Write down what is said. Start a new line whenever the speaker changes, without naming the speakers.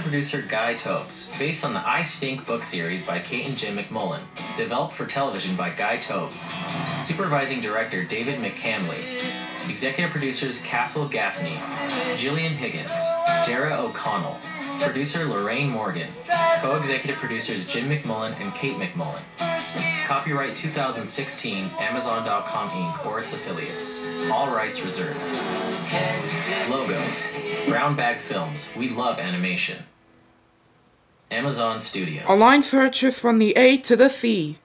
Producer Guy Toubes, based on the I Stink book series by Kate and Jim McMullan. Developed for television by Guy Toubes. Supervising director David McCamley. Executive producers Cathal Gaffney, Gillian Higgins, Darragh O'Connell. Producer Lorraine Morgan. Co executive producers Jim McMullan and Kate McMullan. Copyright 2016 Amazon.com Inc. or its affiliates. All rights reserved. Logos. Brown Bag Films. We love animation. Amazon Studios.
Align searches from the A to the C.